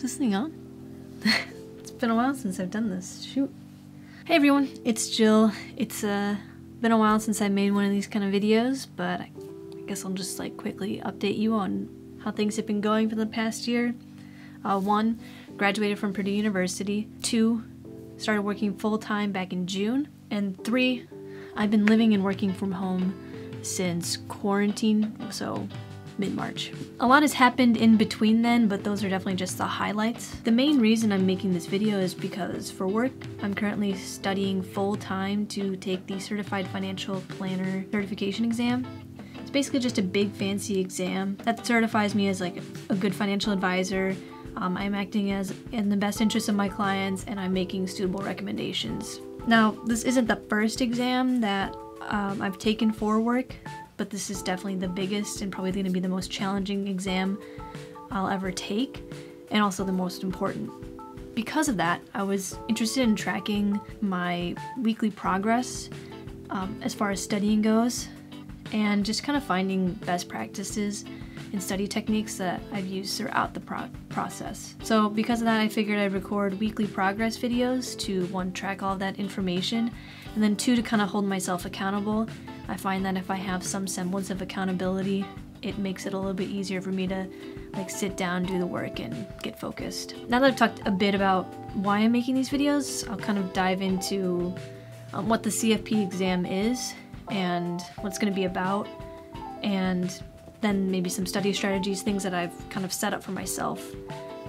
Is this thing on? it's been a while since I've done this. Shoot. Hey everyone, it's Jill. It's uh, been a while since I made one of these kind of videos, but I guess I'll just like quickly update you on how things have been going for the past year. Uh, one, graduated from Purdue University. Two, started working full time back in June. And three, I've been living and working from home since quarantine, so mid-March. A lot has happened in between then, but those are definitely just the highlights. The main reason I'm making this video is because for work, I'm currently studying full-time to take the Certified Financial Planner certification exam. It's basically just a big fancy exam that certifies me as like a good financial advisor. Um, I'm acting as in the best interest of my clients and I'm making suitable recommendations. Now, this isn't the first exam that um, I've taken for work but this is definitely the biggest and probably going to be the most challenging exam I'll ever take, and also the most important. Because of that, I was interested in tracking my weekly progress um, as far as studying goes, and just kind of finding best practices and study techniques that I've used throughout the pro process. So because of that, I figured I'd record weekly progress videos to one, track all that information, and then two, to kind of hold myself accountable I find that if I have some semblance of accountability, it makes it a little bit easier for me to like sit down, do the work, and get focused. Now that I've talked a bit about why I'm making these videos, I'll kind of dive into um, what the CFP exam is and what it's going to be about, and then maybe some study strategies, things that I've kind of set up for myself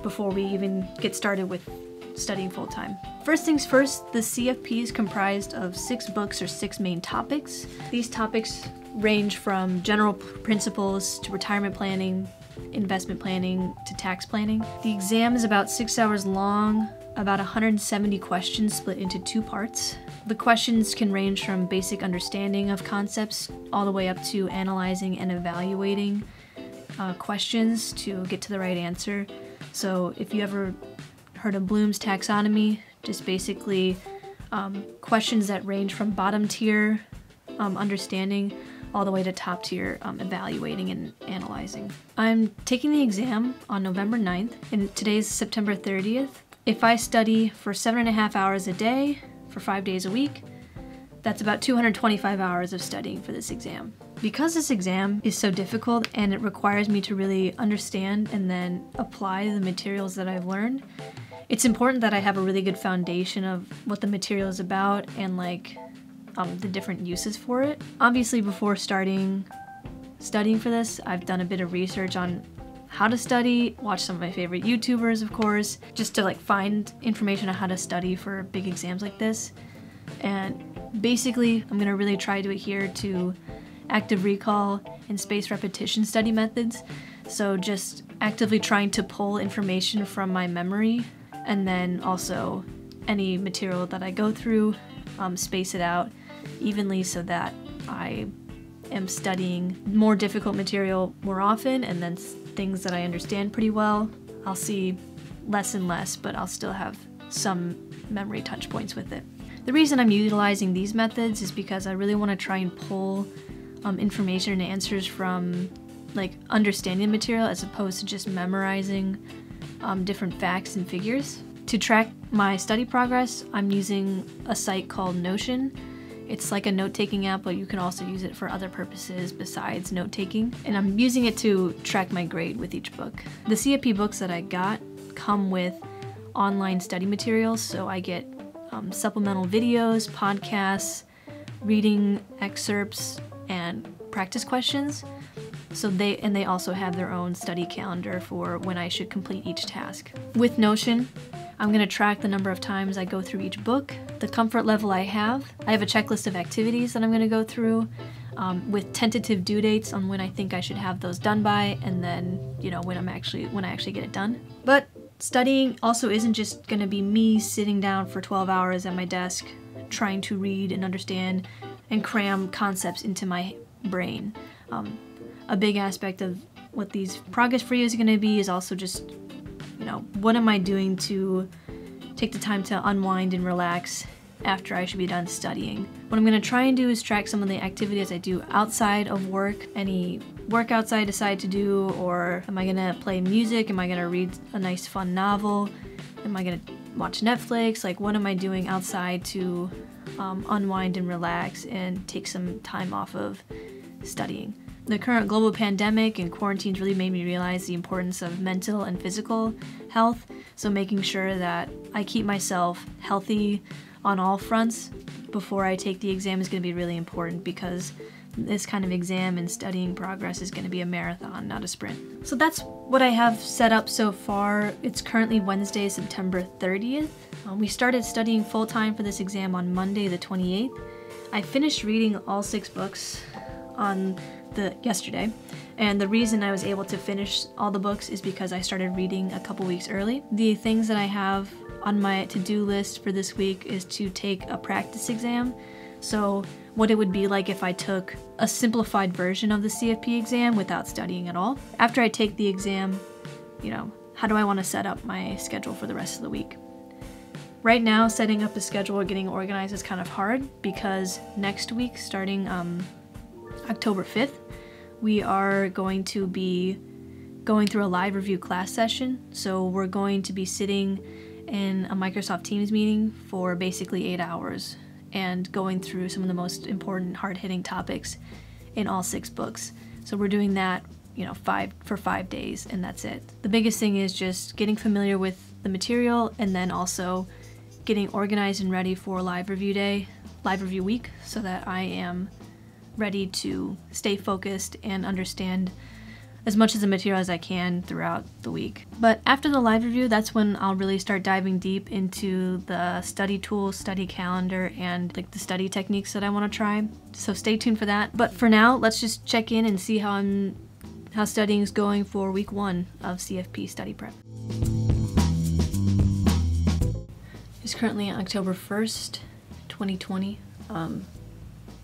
before we even get started with studying full time. First things first, the CFP is comprised of six books or six main topics. These topics range from general principles to retirement planning, investment planning to tax planning. The exam is about six hours long, about 170 questions split into two parts. The questions can range from basic understanding of concepts all the way up to analyzing and evaluating uh, questions to get to the right answer. So if you ever heard of Bloom's taxonomy, just basically um, questions that range from bottom tier um, understanding all the way to top tier um, evaluating and analyzing. I'm taking the exam on November 9th, and today's September 30th. If I study for seven and a half hours a day for five days a week, that's about 225 hours of studying for this exam. Because this exam is so difficult and it requires me to really understand and then apply the materials that I've learned, it's important that I have a really good foundation of what the material is about and like um, the different uses for it. Obviously, before starting studying for this, I've done a bit of research on how to study, watch some of my favorite YouTubers, of course, just to like find information on how to study for big exams like this. And basically, I'm gonna really try to adhere to active recall and spaced repetition study methods. So just actively trying to pull information from my memory and then also any material that I go through, um, space it out evenly so that I am studying more difficult material more often and then things that I understand pretty well. I'll see less and less, but I'll still have some memory touch points with it. The reason I'm utilizing these methods is because I really want to try and pull um, information and answers from like understanding the material as opposed to just memorizing um, different facts and figures. To track my study progress, I'm using a site called Notion. It's like a note-taking app, but you can also use it for other purposes besides note-taking. And I'm using it to track my grade with each book. The CFP books that I got come with online study materials, so I get um, supplemental videos, podcasts, reading excerpts, and practice questions. So they and they also have their own study calendar for when I should complete each task. With Notion, I'm going to track the number of times I go through each book, the comfort level I have. I have a checklist of activities that I'm going to go through um, with tentative due dates on when I think I should have those done by, and then you know when I'm actually when I actually get it done. But studying also isn't just going to be me sitting down for 12 hours at my desk trying to read and understand and cram concepts into my brain. Um, a big aspect of what these progress videos are going to be is also just, you know, what am I doing to take the time to unwind and relax after I should be done studying. What I'm going to try and do is track some of the activities I do outside of work, any workouts I decide to do, or am I going to play music? Am I going to read a nice fun novel? Am I going to watch Netflix? Like, what am I doing outside to um, unwind and relax and take some time off of studying? The current global pandemic and quarantines really made me realize the importance of mental and physical health. So, making sure that I keep myself healthy on all fronts before I take the exam is going to be really important because this kind of exam and studying progress is going to be a marathon, not a sprint. So that's what I have set up so far. It's currently Wednesday, September 30th. Um, we started studying full time for this exam on Monday, the 28th. I finished reading all six books on the yesterday, and the reason I was able to finish all the books is because I started reading a couple weeks early. The things that I have on my to-do list for this week is to take a practice exam. So what it would be like if I took a simplified version of the CFP exam without studying at all. After I take the exam, you know, how do I want to set up my schedule for the rest of the week? Right now, setting up a schedule or getting organized is kind of hard because next week, starting um, October 5th, we are going to be going through a live review class session. So we're going to be sitting in a Microsoft Teams meeting for basically eight hours and going through some of the most important hard-hitting topics in all six books. So we're doing that, you know, five for five days and that's it. The biggest thing is just getting familiar with the material and then also getting organized and ready for live review day, live review week, so that I am ready to stay focused and understand as much of the material as I can throughout the week. But after the live review, that's when I'll really start diving deep into the study tools, study calendar, and like the study techniques that I want to try. So stay tuned for that. But for now, let's just check in and see how I'm how studying is going for week one of CFP study prep. It's currently October 1st, 2020, um,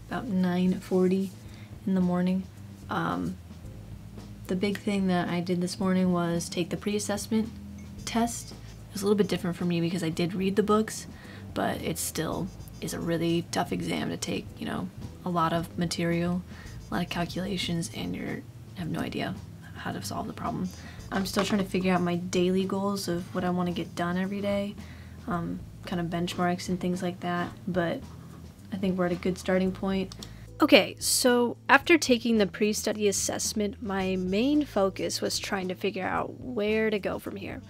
about 9.40 in the morning. Um, the big thing that I did this morning was take the pre-assessment test. It was a little bit different for me because I did read the books, but it still is a really tough exam to take, you know, a lot of material, a lot of calculations, and you have no idea how to solve the problem. I'm still trying to figure out my daily goals of what I want to get done every day, um, kind of benchmarks and things like that, but I think we're at a good starting point. Okay, so after taking the pre study assessment, my main focus was trying to figure out where to go from here.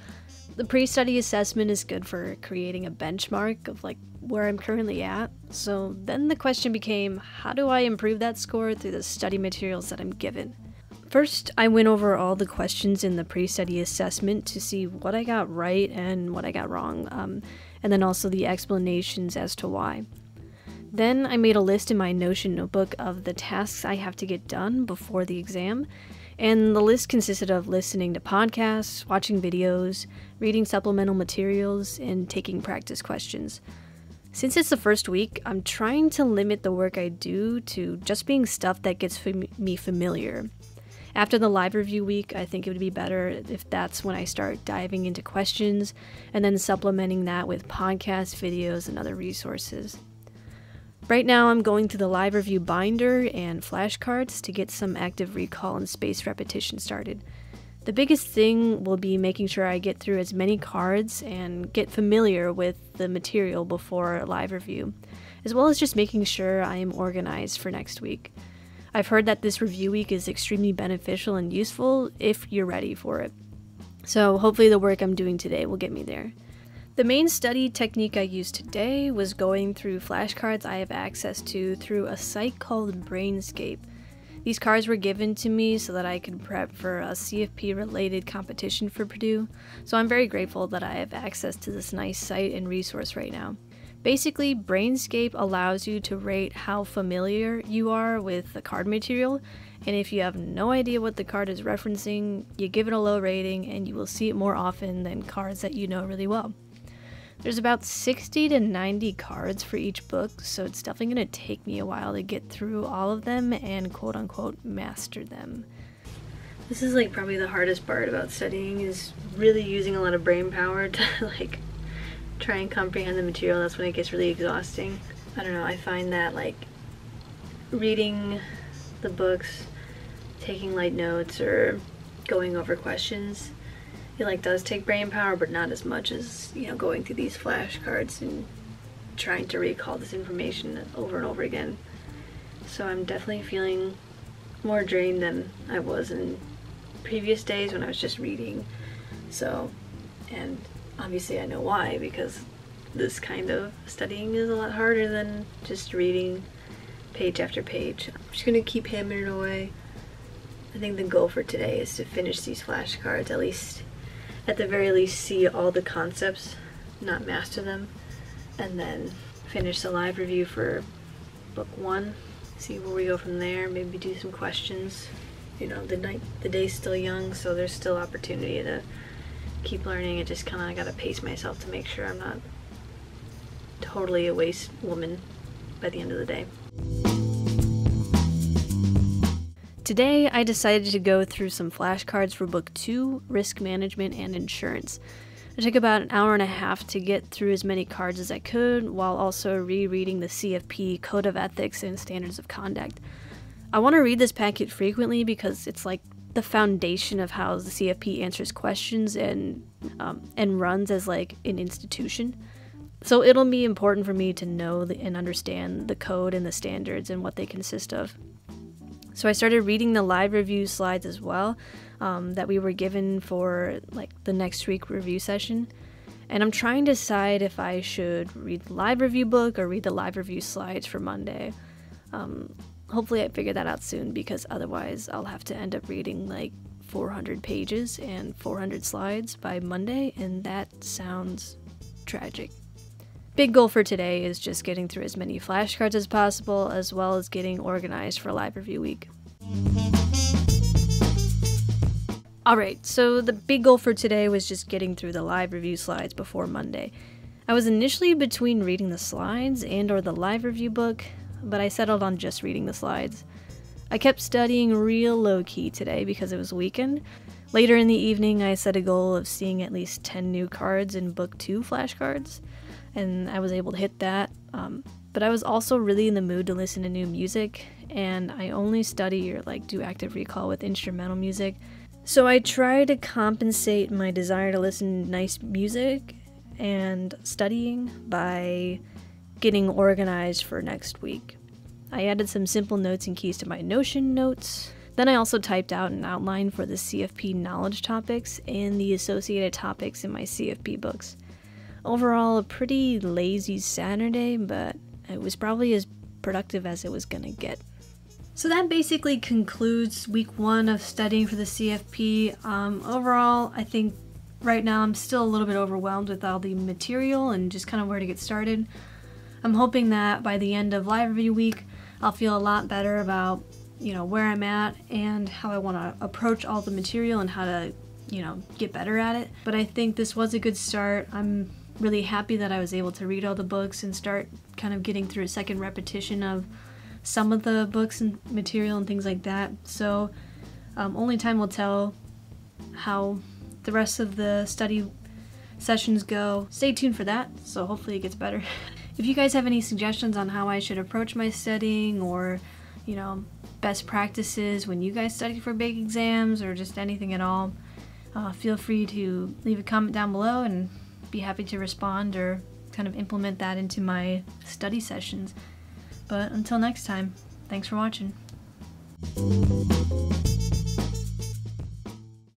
The pre study assessment is good for creating a benchmark of like where I'm currently at. So then the question became how do I improve that score through the study materials that I'm given? First, I went over all the questions in the pre study assessment to see what I got right and what I got wrong, um, and then also the explanations as to why. Then I made a list in my Notion notebook of the tasks I have to get done before the exam, and the list consisted of listening to podcasts, watching videos, reading supplemental materials, and taking practice questions. Since it's the first week, I'm trying to limit the work I do to just being stuff that gets fam- me familiar. After the live review week, I think it would be better if that's when I start diving into questions and then supplementing that with podcasts, videos, and other resources. Right now, I'm going through the live review binder and flashcards to get some active recall and space repetition started. The biggest thing will be making sure I get through as many cards and get familiar with the material before live review, as well as just making sure I am organized for next week. I've heard that this review week is extremely beneficial and useful if you're ready for it. So, hopefully, the work I'm doing today will get me there. The main study technique I used today was going through flashcards I have access to through a site called Brainscape. These cards were given to me so that I could prep for a CFP related competition for Purdue, so I'm very grateful that I have access to this nice site and resource right now. Basically, Brainscape allows you to rate how familiar you are with the card material, and if you have no idea what the card is referencing, you give it a low rating and you will see it more often than cards that you know really well. There's about 60 to 90 cards for each book, so it's definitely going to take me a while to get through all of them and quote unquote master them. This is like probably the hardest part about studying is really using a lot of brain power to like try and comprehend the material, that's when it gets really exhausting. I don't know, I find that like reading the books, taking light notes, or going over questions, it like does take brain power, but not as much as, you know, going through these flashcards and trying to recall this information over and over again. So I'm definitely feeling more drained than I was in previous days when I was just reading. So, and obviously I know why because this kind of studying is a lot harder than just reading page after page. I'm just gonna keep hammering away. I think the goal for today is to finish these flashcards, at least, at the very least see all the concepts, not master them, and then finish the live review for book one, see where we go from there, maybe do some questions. You know, the night, the day's still young, so there's still opportunity to keep learning. I just kind of got to pace myself to make sure I'm not totally a waste woman by the end of the day. Today, I decided to go through some flashcards for Book 2 Risk Management and Insurance. It took about an hour and a half to get through as many cards as I could while also rereading the CFP Code of Ethics and Standards of Conduct. I want to read this packet frequently because it's like the foundation of how the CFP answers questions and um, and runs as like an institution. So it'll be important for me to know and understand the code and the standards and what they consist of. So I started reading the live review slides as well um, that we were given for like the next week review session. And I'm trying to decide if I should read the live review book or read the live review slides for Monday. Um, hopefully I figure that out soon because otherwise I'll have to end up reading like 400 pages and 400 slides by Monday, and that sounds tragic. Big goal for today is just getting through as many flashcards as possible, as well as getting organized for live review week. Alright, so the big goal for today was just getting through the live review slides before Monday. I was initially between reading the slides and or the live review book, but I settled on just reading the slides. I kept studying real low key today because it was weekend. Later in the evening, I set a goal of seeing at least 10 new cards in Book 2 flashcards, and I was able to hit that. Um, but I was also really in the mood to listen to new music, and I only study or like do active recall with instrumental music. So I try to compensate my desire to listen to nice music and studying by getting organized for next week. I added some simple notes and keys to my Notion notes. Then I also typed out an outline for the CFP knowledge topics and the associated topics in my CFP books. Overall, a pretty lazy Saturday, but it was probably as productive as it was gonna get. So that basically concludes week one of studying for the CFP. Um, overall, I think right now I'm still a little bit overwhelmed with all the material and just kind of where to get started. I'm hoping that by the end of live review week, I'll feel a lot better about, you know, where I'm at and how I want to approach all the material and how to, you know, get better at it. But I think this was a good start. I'm really happy that I was able to read all the books and start kind of getting through a second repetition of some of the books and material and things like that. So um, only time will tell how the rest of the study sessions go. Stay tuned for that, so hopefully it gets better. If you guys have any suggestions on how I should approach my studying or, you know, best practices when you guys study for big exams or just anything at all, uh, feel free to leave a comment down below and be happy to respond or kind of implement that into my study sessions. But until next time, thanks for watching.